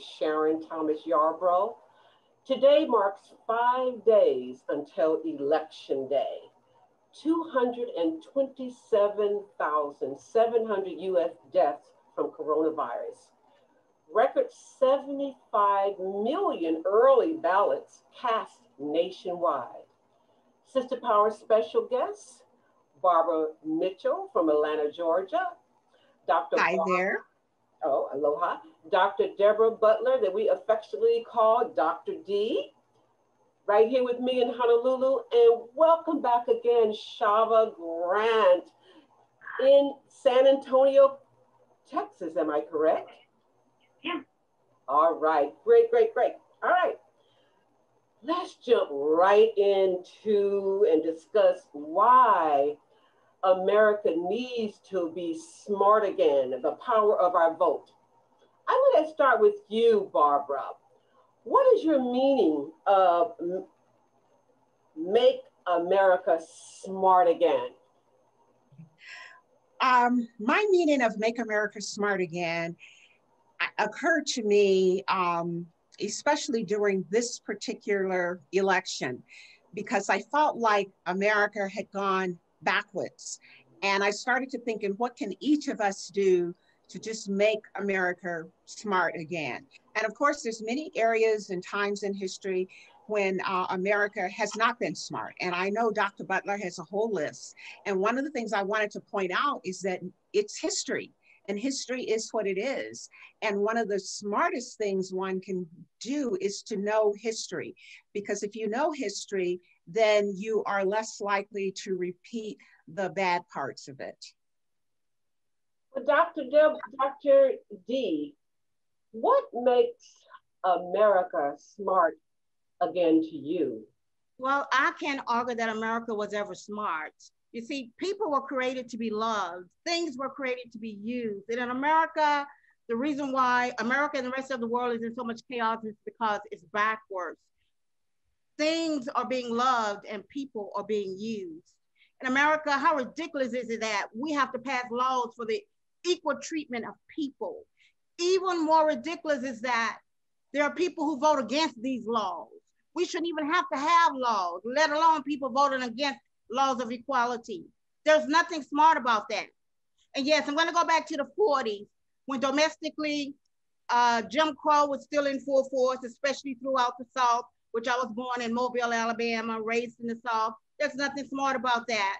Sharon Thomas Yarbrough. Today marks five days until Election Day. 227,700 US deaths from coronavirus. Record 75 million early ballots cast nationwide. Sister Power special guests, Barbara Mitchell from Atlanta, Georgia. Dr. Hi Barbara, there. Oh, aloha. Dr. Debra Butler, that we affectionately call Dr. D, right here with me in Honolulu. And welcome back again, Chavah Grant in San Antonio, Texas. Am I correct? Yeah. All right. Great, great, great. All right. Let's jump right into and discuss why America needs to be smart again, the power of our vote. I'm going to start with you, Barbara. What is your meaning of make America smart again? Um, my meaning of make America smart again occurred to me, um, especially during this particular election, because I felt like America had gone backwards. And I started to think, and what can each of us do to just make America smart again? And of course, there's many areas and times in history when uh, America has not been smart. And I know Dr. Butler has a whole list. And one of the things I wanted to point out is that it's history and history is what it is. And one of the smartest things one can do is to know history, because if you know history, then you are less likely to repeat the bad parts of it. Dr. Deb, Dr. D, what makes America smart again to you? Well, I can't argue that America was ever smart. You see, people were created to be loved. Things were created to be used. And in America, the reason why America and the rest of the world is in so much chaos is because it's backwards. Things are being loved and people are being used. In America, how ridiculous is it that we have to pass laws for the equal treatment of people? Even more ridiculous is that there are people who vote against these laws. We shouldn't even have to have laws, let alone people voting against laws of equality. There's nothing smart about that. And yes, I'm going to go back to the 40s when domestically uh, Jim Crow was still in full force, especially throughout the South, which I was born in Mobile, Alabama, raised in the South. There's nothing smart about that.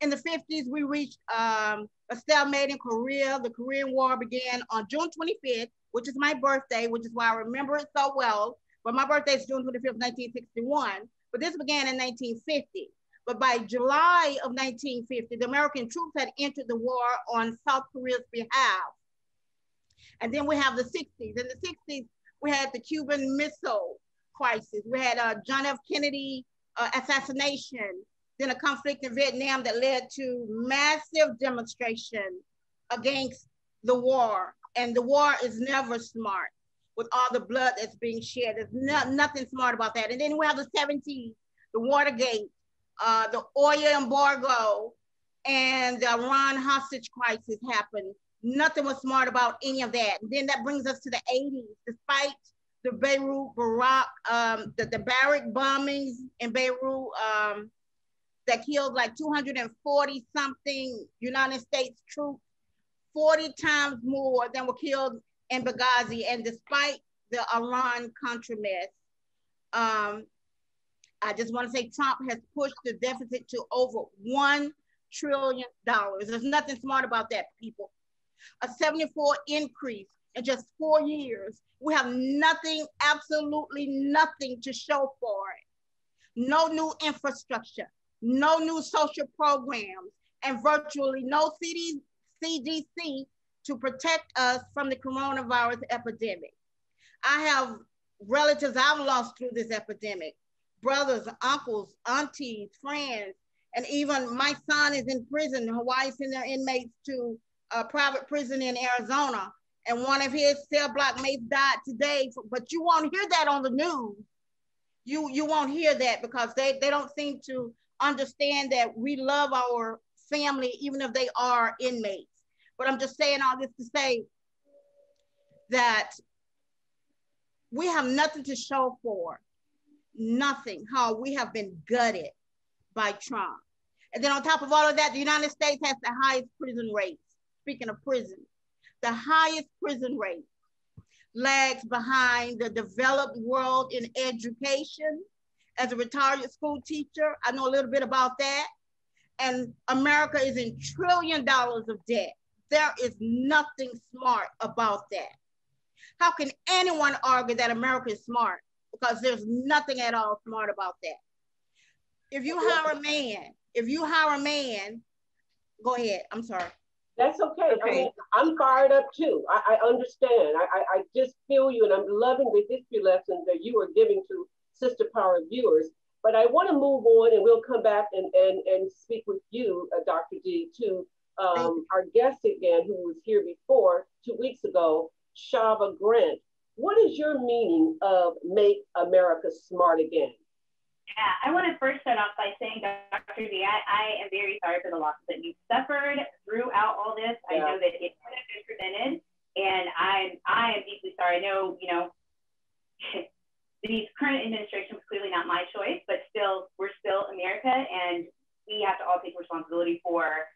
In the 50s, we reached um, a stalemate in Korea. The Korean War began on June 25th, which is my birthday, which is why I remember it so well. But my birthday is June 25th, 1961. But this began in 1950. But by July of 1950, the American troops had entered the war on South Korea's behalf. And then we have the 60s. In the 60s, we had the Cuban Missile Crisis. We had uh, John F. Kennedy uh, assassination, then a conflict in Vietnam that led to massive demonstration against the war. And the war is never smart with all the blood that's being shed. There's no, nothing smart about that. And then we have the 70s, the Watergate, uh, the oil embargo and the Iran hostage crisis happened. Nothing was smart about any of that. And then that brings us to the 80s, despite the Beirut Barak, um, the, the barrack bombings in Beirut um, that killed like 240 something United States troops, 40 times more than were killed in Benghazi. And despite the Iran Contra mess, um, I just want to say Trump has pushed the deficit to over $1 trillion. There's nothing smart about that, people. A 74 increase in just four years. We have nothing, absolutely nothing to show for it. No new infrastructure, no new social programs, and virtually no CD, CDC to protect us from the coronavirus epidemic. I have relatives I've lost through this epidemic brothers, uncles, aunties, friends, and even my son is in prison. Hawaii sent their inmates to a private prison in Arizona, and one of his cell block mates died today. But you won't hear that on the news. You you won't hear that because they they don't seem to understand that we love our family even if they are inmates. But I'm just saying all this to say that we have nothing to show for, nothing, how we have been gutted by Trump. And then on top of all of that, the United States has the highest prison rates. Speaking of prison, the highest prison rate lags behind the developed world in education. As a retired school teacher, I know a little bit about that. And America is in trillion dollars of debt. There is nothing smart about that. How can anyone argue that America is smart? Because there's nothing at all smart about that. If you hire a man, if you hire a man, go ahead. I'm sorry. That's okay. okay. I mean, I'm fired up too. I, I understand. I, I, I, just feel you, and I'm loving the history lessons that you are giving to Sister Power viewers. But I want to move on, and we'll come back and, and, and speak with you, uh, Dr. D, to um, our guest again, who was here before two weeks ago, Chavah Grant. What is your meaning of Make America Smart Again? Yeah, I want to first start off by saying, Dr. D, I, I am very sorry for the losses that you suffered throughout all this. Yeah. I know that it could have been prevented, and I'm I am deeply sorry. I know, you know, the current administration was clearly not my choice, but still, we're still America, and we have to all take responsibility for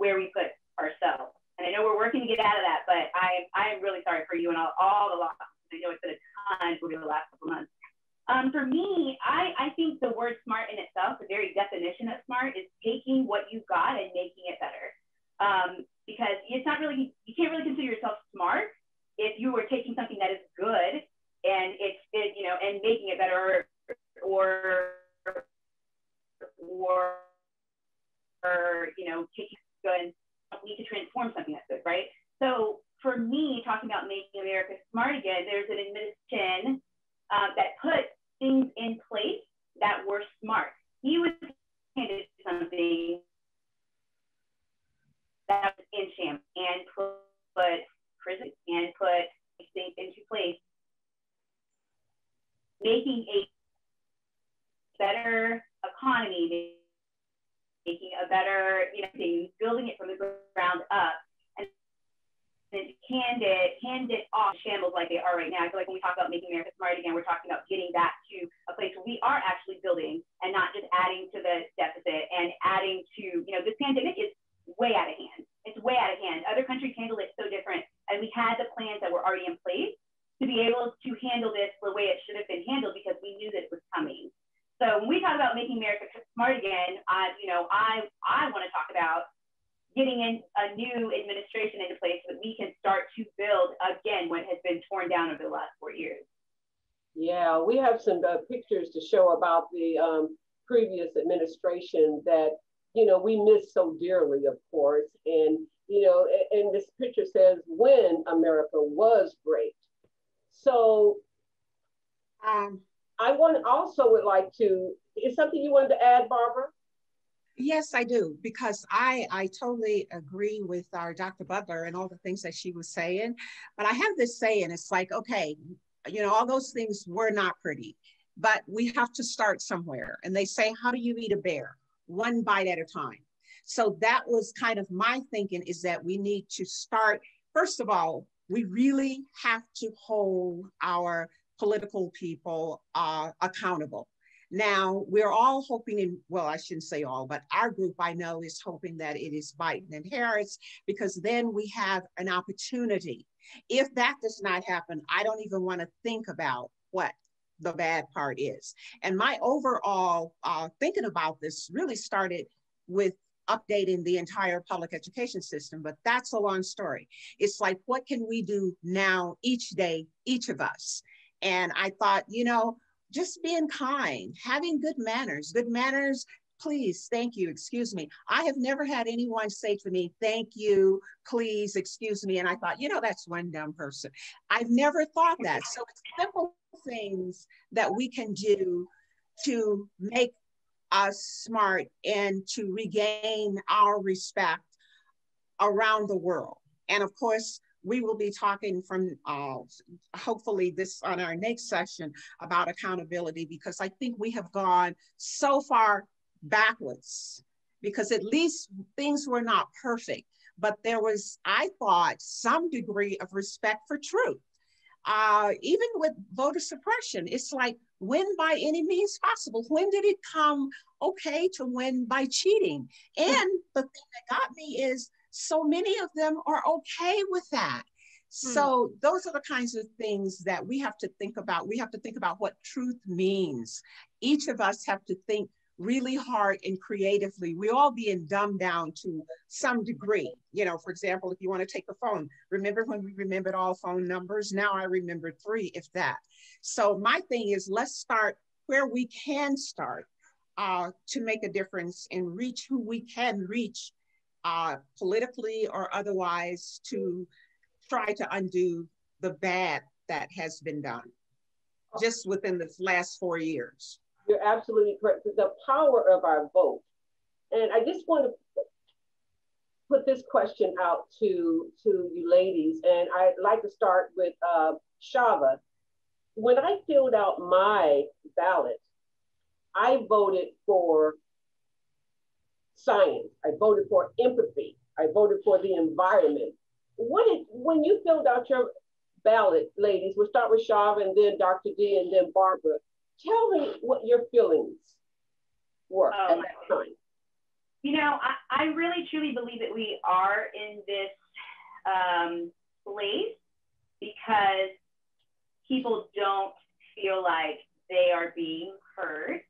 where we put ourselves. And I know we're working to get out of that, but I, I am really sorry for you and all, all the losses. I know it's been a ton over the last couple months. Um, for me, I, I think the word smart in itself, the very definition of smart, is taking what you've got and making it better. Um, because it's not really hand it, off shambles like they are right now. I feel like when we talk about making America smart again, we're talking about getting back to a place where we are actually building and not just adding to the deficit and adding to, you know, this pandemic is way out of hand. It's way out of hand. Other countries handle it so different. And we had the plans that were already in place to be able to handle this the way it should have been handled because we knew that it was coming. So when we talk about making America smart again, I, you know, I, I want to talk about getting in a new administration into place so that we can start to build again what has been torn down over the last four years. Yeah, we have some uh, pictures to show about the um, previous administration that, you know, we miss so dearly, of course. And, you know, and, and this picture says when America was great. So, um, I want also would like to, is something you wanted to add, Barbara? Yes, I do, because I, I totally agree with our Dr. Butler and all the things that she was saying. But I have this saying, it's like, okay, you know, all those things were not pretty, but we have to start somewhere. And they say, how do you eat a bear? One bite at a time. So that was kind of my thinking is that we need to start, first of all, we really have to hold our political people uh, accountable. Now, we're all hoping, in, well, I shouldn't say all, but our group I know is hoping that it is Biden and Harris because then we have an opportunity. If that does not happen, I don't even want to think about what the bad part is. And my overall uh, thinking about this really started with updating the entire public education system, but that's a long story. It's like, what can we do now, each day, each of us? And I thought, you know, just being kind, having good manners, good manners. Please, thank you, excuse me. I have never had anyone say to me, thank you, please, excuse me. And I thought, you know, that's one dumb person. I've never thought that. So it's simple things that we can do to make us smart and to regain our respect around the world. And of course, we will be talking from uh, hopefully this on our next session about accountability because I think we have gone so far backwards because at least things were not perfect. but there was, I thought, some degree of respect for truth. Uh, even with voter suppression, it's like win by any means possible. When did it come okay to win by cheating? And the thing that got me is so many of them are okay with that. Hmm. So those are the kinds of things that we have to think about. We have to think about what truth means. Each of us have to think really hard and creatively. We all being dumbed down to some degree. You know, for example, if you want to take the phone, remember when we remembered all phone numbers? Now I remember three, if that. So my thing is let's start where we can start uh, to make a difference and reach who we can reach uh, politically or otherwise to try to undo the bad that has been done just within the last four years. You're absolutely correct. The power of our vote. And I just want to put this question out to, to you ladies, and I'd like to start with uh, Chavah. When I filled out my ballot, I voted for science. I voted for empathy. I voted for the environment. What did, when you filled out your ballot, ladies, we'll start with Chavah and then Dr. D and then Barbara. Tell me what your feelings were oh, at that time. You know, I, I really truly believe that we are in this um, place because people don't feel like they are being heard.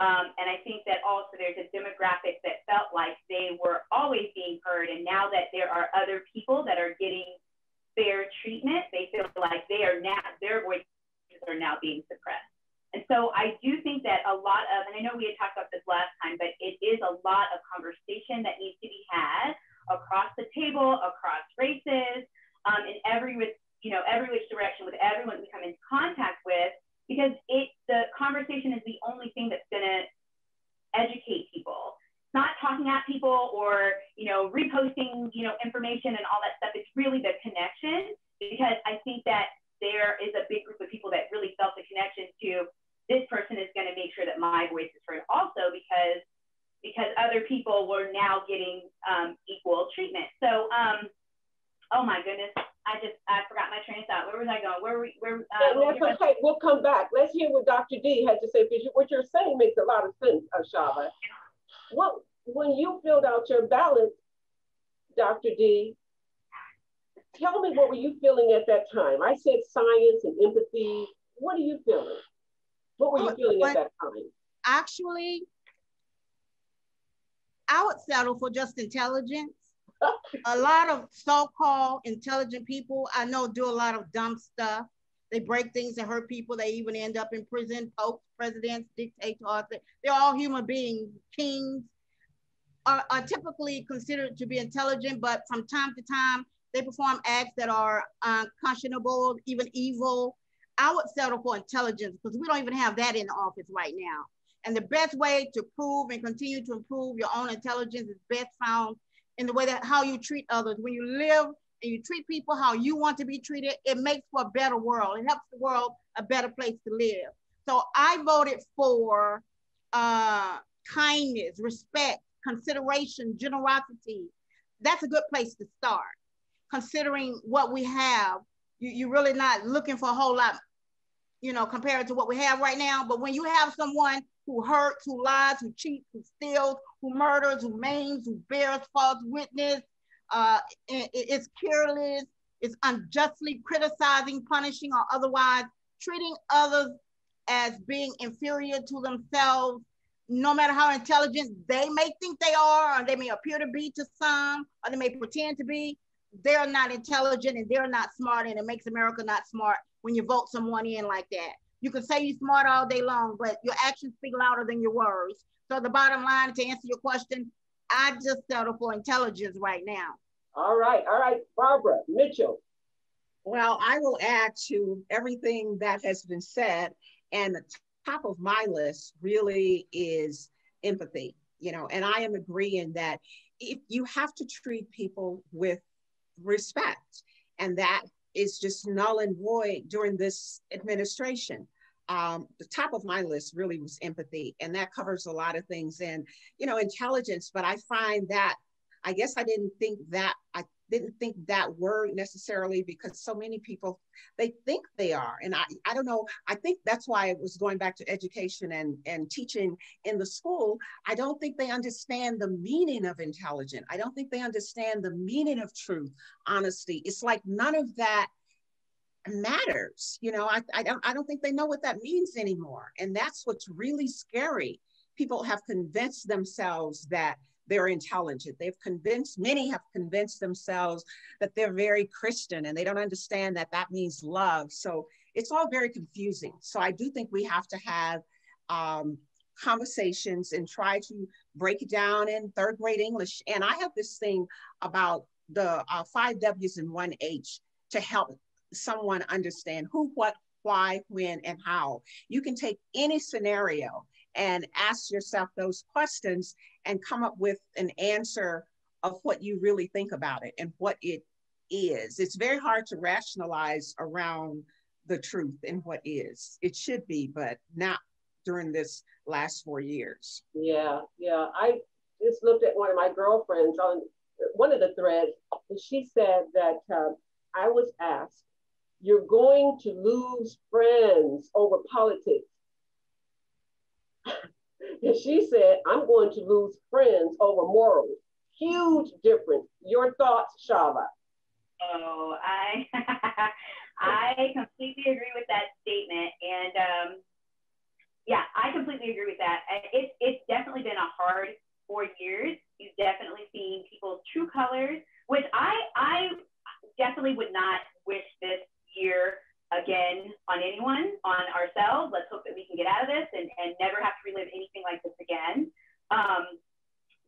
Um, and I think that also there's a demographic that felt like they were always being heard. And now that there are other people that are getting fair treatment, they feel like they are now, their voices are now being suppressed. And so I do think that a lot of, and I know we had talked about this last time, but it is a lot of conversation that needs to be had across the table, across races, um, in every, you know, every which direction with everyone we come into contact with because it the conversation is the only thing that's going to educate people. Not talking at people or you know reposting you know information and all that stuff it's really the connection because i think that there is a big group of people that really felt the connection to this person is going to make sure that my voice is heard also because because other people were now getting um, equal treatment so um, oh my goodness I just I forgot my train of thought. Where was I going? Where were we? Where? Uh, that's okay. We'll come back. Let's hear what Dr. D had to say because what you're saying makes a lot of sense, Ashava. What when you filled out your ballot, Dr. D, tell me what were you feeling at that time? I said science and empathy. What are you feeling? What were you oh, feeling at that time? Actually, I would settle for just intelligence a lot of so-called intelligent people I know do a lot of dumb stuff. They break things and hurt people. They even end up in prison. Popes, presidents, dictators. They're all human beings. Kings are, are typically considered to be intelligent, but from time to time, they perform acts that are unconscionable, even evil. I would settle for intelligence because we don't even have that in the office right now. And the best way to prove and continue to improve your own intelligence is best found in the way that how you treat others. When you live and you treat people how you want to be treated, it makes for a better world. It helps the world a better place to live. So I voted for uh, kindness, respect, consideration, generosity. That's a good place to start. Considering what we have, you, you're really not looking for a whole lot, you know, compared to what we have right now. But when you have someone who hurts, who lies, who cheats, who steals, who murders, who maims, who bears false witness, uh, is careless, is unjustly criticizing, punishing, or otherwise treating others as being inferior to themselves, no matter how intelligent they may think they are, or they may appear to be to some, or they may pretend to be, they're not intelligent and they're not smart, and it makes America not smart when you vote someone in like that. You can say you're smart all day long, but your actions speak louder than your words. So the bottom line to answer your question, I just settle for intelligence right now. All right, all right, Barbara Mitchell. Well, I will add to everything that has been said, and the top of my list really is empathy. You know, and I am agreeing that if you have to treat people with respect, and that is just null and void during this administration. Um, the top of my list really was empathy, and that covers a lot of things and, you know, intelligence. But I find that I guess I didn't think that didn't think that word necessarily because so many people they think they are. And I, I don't know i think that's why it was going back to education and and teaching in the school. I don't think they understand the meaning of intelligent. I don't think they understand the meaning of truth honesty. It's like none of that matters you know? I, I don't i don't think they know what that means anymore. And that's what's really scary. People have convinced themselves that they're intelligent. They've convinced, many have convinced themselves that they're very Christian and they don't understand that that means love. So it's all very confusing. So I do think we have to have um, conversations and try to break it down in third grade English. And I have this thing about the uh, five W's and one H to help someone understand who, what, why, when, and how. You can take any scenario and ask yourself those questions and come up with an answer of what you really think about it and what it is. It's very hard to rationalize around the truth and what is. It should be, but not during this last four years. Yeah, yeah. I just looked at one of my girlfriends on one of the threads, and she said that uh, I was asked, You're going to lose friends over politics. And she said, I'm going to lose friends over morals. Huge difference. Your thoughts, Chavah? Oh, I I completely agree with that statement. And um, yeah, I completely agree with that. It's it's definitely been a hard four years. You've definitely seen people's true colors, which I I definitely would not wish this year again on anyone, on ourselves. Let's hope that we can get out of this and, and never have to relive anything like this again. Um,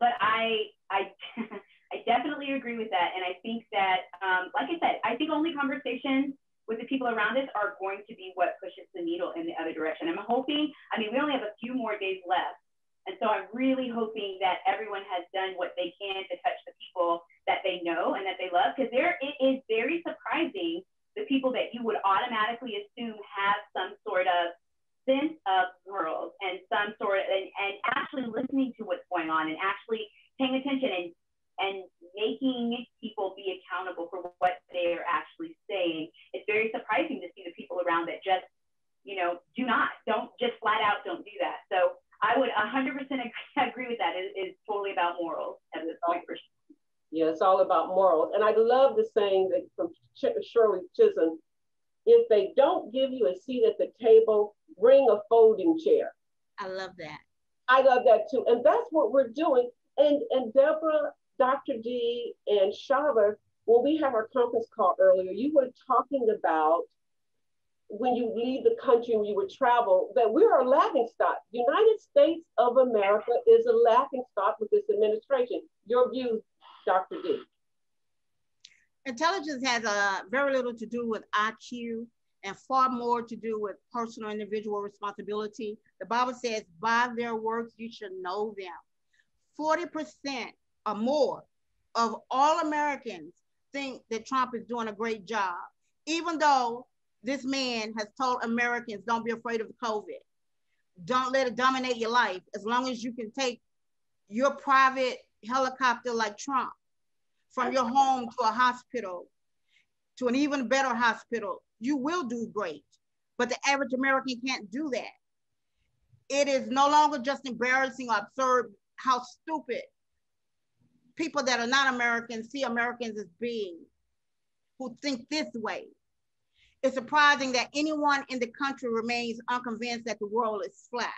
but I, I, I definitely agree with that. And I think that, um, like I said, I think only conversations with the people around us are going to be what pushes the needle in the other direction. I'm hoping, I mean, we only have a few more days left. And so I'm really hoping that everyone has done what they can to touch the people that they know and that they love. Because there, it is very surprising the people that you would automatically assume have some sort of sense of morals and some sort of and, and actually listening to what's going on and actually paying attention and and making people be accountable for what they are actually saying. It's very surprising to see the people around that just, you know, do not, don't just flat out don't do that. So I would 100% agree, agree with that. It is totally about morals at this point. Yeah, it's all about morals. And I love the saying that Shirley Chisholm, if they don't give you a seat at the table, bring a folding chair. I love that. I love that too. And that's what we're doing. And and Debra, Dr. D, and Chavah, when we had our conference call earlier, you were talking about when you leave the country, when you would travel, that we're a laughing stock. United States of America is a laughing stock with this administration. Your views, Dr. D. Intelligence has uh, very little to do with IQ and far more to do with personal individual responsibility. The Bible says, by their works you should know them. 40% or more of all Americans think that Trump is doing a great job, even though this man has told Americans don't be afraid of COVID. Don't let it dominate your life. As long as you can take your private helicopter like Trump from your home to a hospital, to an even better hospital, you will do great. But the average American can't do that. It is no longer just embarrassing or absurd how stupid people that are not Americans see Americans as being who think this way. It's surprising that anyone in the country remains unconvinced that the world is flat.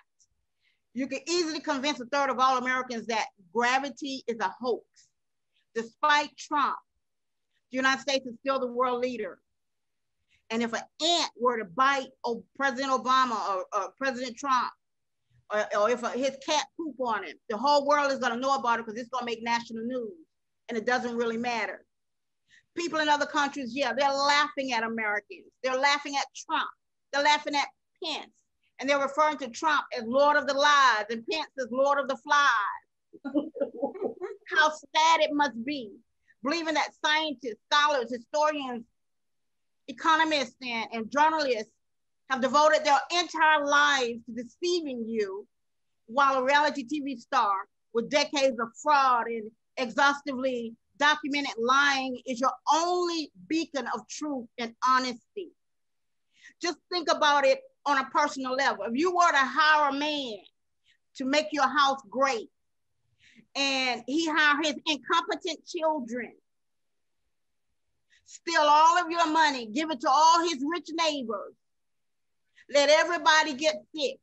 You can easily convince a third of all Americans that gravity is a hoax. Despite Trump, the United States is still the world leader. And if an ant were to bite President Obama or, or President Trump, or, or if a, his cat poop on him, the whole world is gonna know about it because it's gonna make national news and it doesn't really matter. People in other countries, yeah, they're laughing at Americans. They're laughing at Trump. They're laughing at Pence and they're referring to Trump as Lord of the Lies and Pence as Lord of the Flies. How sad it must be, believing that scientists, scholars, historians, economists, and, and journalists have devoted their entire lives to deceiving you, while a reality TV star with decades of fraud and exhaustively documented lying is your only beacon of truth and honesty. Just think about it on a personal level. If you were to hire a man to make your house great, and he hired his incompetent children, steal all of your money, give it to all his rich neighbors, let everybody get sick,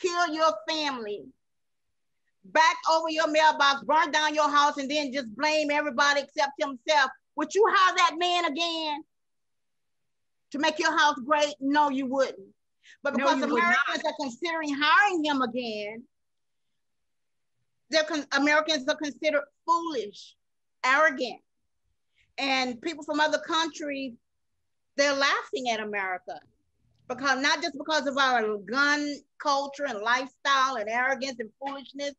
kill your family, back over your mailbox, burn down your house, and then just blame everybody except himself. Would you hire that man again to make your house great? No, you wouldn't. But because no, Americans are considering hiring him again, con- Americans are considered foolish, arrogant, and people from other countries they're laughing at America because not just because of our gun culture and lifestyle and arrogance and foolishness,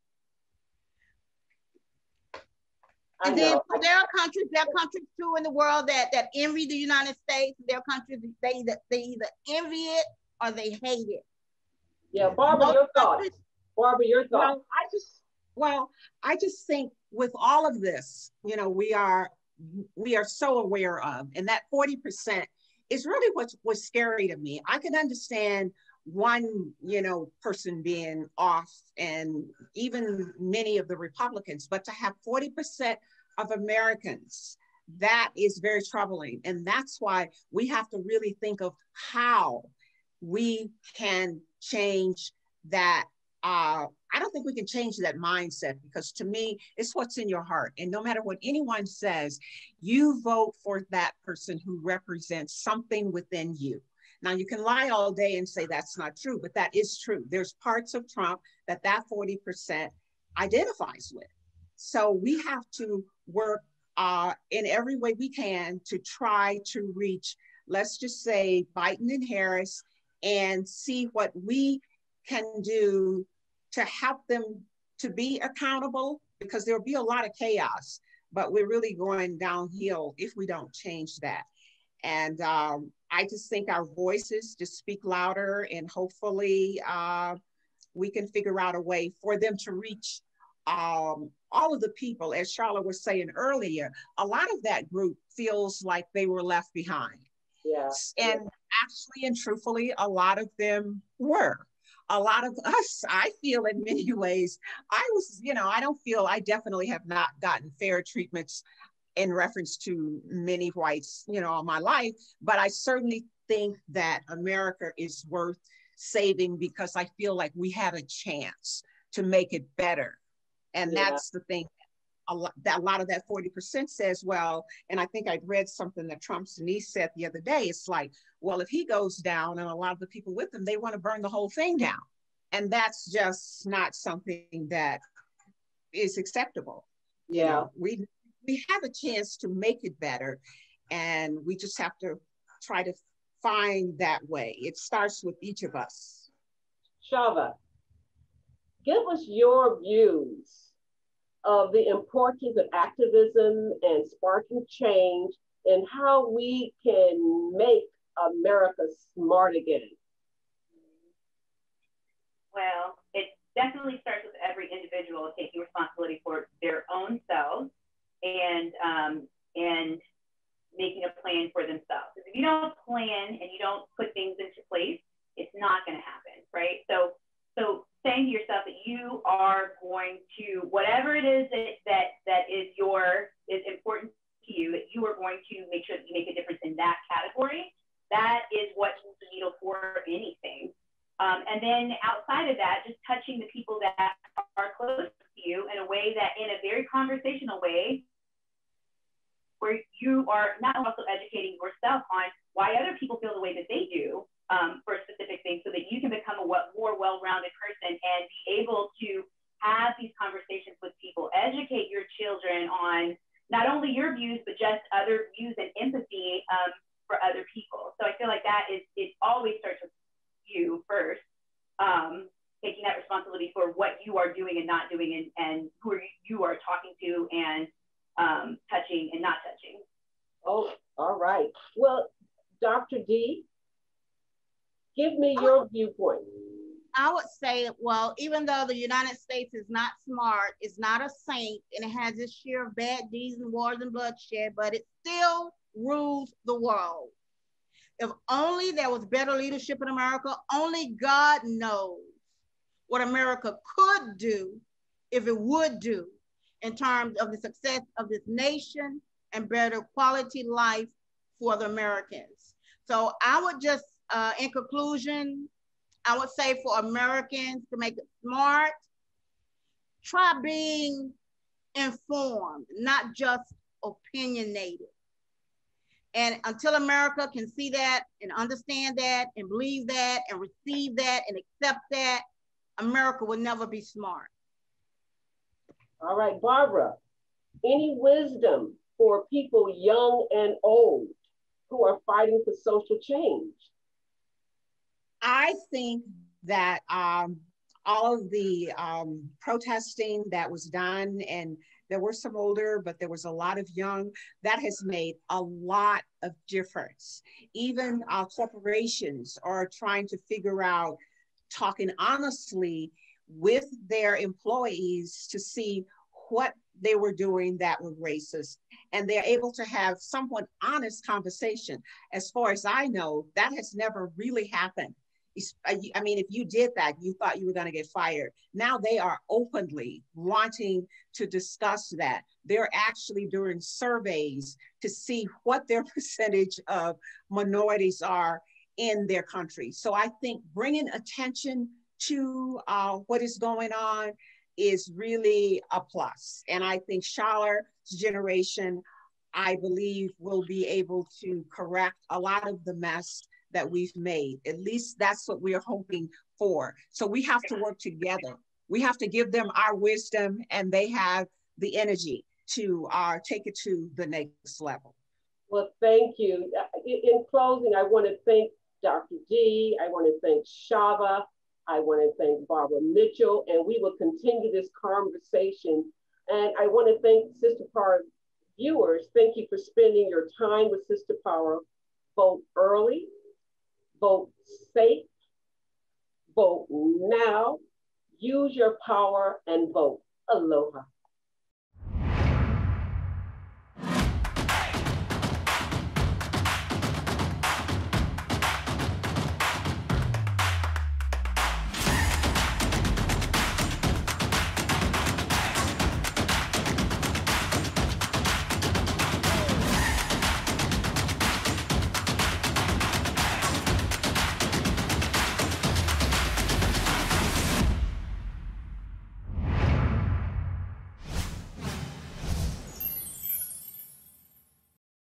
and then there are countries, there are countries too in the world that that envy the United States. There are countries they either they either envy it or they hate it. Yeah, Barbara, your thoughts. Barbara, your thoughts. I just well, I just think with all of this, you know, we are we are so aware of, and that 40% is really what was scary to me. I can understand one you know person being off and even many of the republicans but to have 40% of americans that is very troubling and that's why we have to really think of how we can change that uh, I don't think we can change that mindset because to me, it's what's in your heart. And no matter what anyone says, you vote for that person who represents something within you. Now, you can lie all day and say that's not true, but that is true. There's parts of Trump that that 40% identifies with. So we have to work uh, in every way we can to try to reach, let's just say, Biden and Harris and see what we can do to help them to be accountable because there'll be a lot of chaos, but we're really going downhill if we don't change that. And um, I just think our voices just speak louder and hopefully uh, we can figure out a way for them to reach um, all of the people, as Charlotte was saying earlier, a lot of that group feels like they were left behind. Yes. And yeah. actually and truthfully, a lot of them were. A lot of us, I feel in many ways, I was, you know, I don't feel, I definitely have not gotten fair treatments in reference to many whites, you know, all my life, but I certainly think that America is worth saving because I feel like we have a chance to make it better. And yeah. that's the thing. A lot, that, a lot of that 40% says, well, and I think I'd read something that Trump's niece said the other day. It's like, well, if he goes down and a lot of the people with him, they want to burn the whole thing down. And that's just not something that is acceptable. Yeah. You know, we we have a chance to make it better. And we just have to try to find that way. It starts with each of us. Chavah, give us your views of the importance of activism and sparking change and how we can make America smart again. Well, it definitely starts with every individual taking responsibility for their own selves and um, and making a plan for themselves. If you don't plan and you don't put things into place, it's not going to happen, right? So so saying to yourself that you are going to whatever it is that that that is your is important to you, that you are going to make sure that you make a difference in that category. That is what moves the needle for anything. Um, and then outside of that, just touching the people that are close to you in a way that, in a very conversational way, where you are not also educating yourself on why other people feel the way that they do um, for a specific thing so that you can become a more well-rounded person and be able to have these conversations with people, educate your children on not only your views, but just other views and empathy um, for other people. So I feel like that is, it always starts with you first, um, taking that responsibility for what you are doing and not doing and, and who are you, you are talking to and um, touching and not touching. Oh, all right. Well, Dr. D, give me your viewpoint. I would say, well, even though the United States is not smart, it's not a saint, and it has its share of bad deeds and wars and bloodshed, but it still rules the world. If only there was better leadership in America, only God knows what America could do if it would do in terms of the success of this nation and better quality life for the Americans. So I would just, uh, in conclusion, I would say for Americans to make it smart, try being informed, not just opinionated. And until America can see that and understand that and believe that and receive that and accept that, America will never be smart. All right, Barbara, any wisdom for people young and old who are fighting for social change? I think that um, all of the um, protesting that was done, and there were some older, but there was a lot of young, that has made a lot of difference. Even uh, corporations are trying to figure out, talking honestly with their employees to see what they were doing that were racist. And they're able to have somewhat honest conversation. As far as i know that has never really happened I mean, if you did that, you thought you were going to get fired. Now they are openly wanting to discuss that. They're actually doing surveys to see what their percentage of minorities are in their country. So I think bringing attention to uh, what is going on is really a plus. And I think Charlotte's generation, I believe, will be able to correct a lot of the mess that we've made. At least that's what we're hoping for. So we have to work together. We have to give them our wisdom, and they have the energy to uh, take it to the next level. Well, thank you. In closing, I want to thank Dr. D. I want to thank Chavah. I want to thank Barbara Mitchell, and we will continue this conversation. And I want to thank Sister Power viewers. Thank you for spending your time with Sister Power. Vote early, vote safe, vote now, use your power and vote. Aloha.